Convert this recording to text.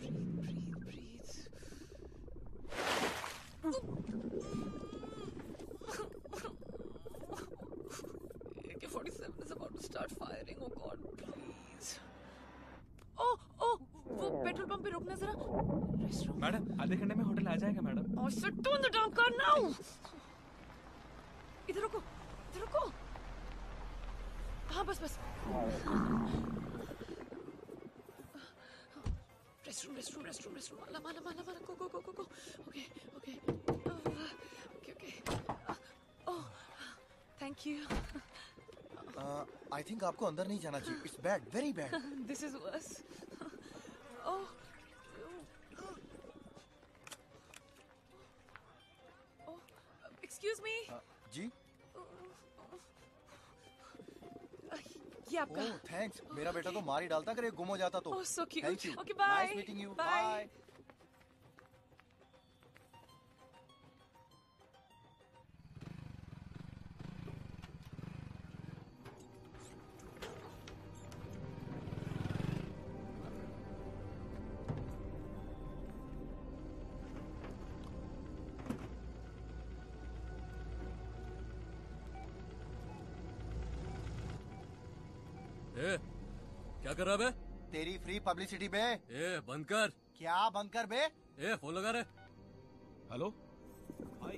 breathe, breathe, breathe. AK-47 is about to start firing. Oh God, please. Oh, oh, वो petrol pump पे रुकना जरा madam आधे घंटे में होटल आ जाएगा मैडम और sir turn the down car now इधर रुको इधर रुको हाँ बस बस रेस्टरूम रेस्टरूम रेस्टरूम रेस्टरूम माला माला माला माला go go go go go okay okay okay okay oh thank you I think आपको अंदर नहीं जाना चाहिए. It's bad very bad this is worse oh excuse me जी? ये आपका। ओह थैंक्स मेरा बेटा तो मार ही डालता अगर ये गुम हो जाता तो। Oh, so cute. Thank you nice meeting you bye ए, क्या कर रहा बे? तेरी फ्री पब्लिसिटी बे। ए बंद कर। क्या बंद कर बे? ए फ़ोन लगा रहे। हेलो भाई।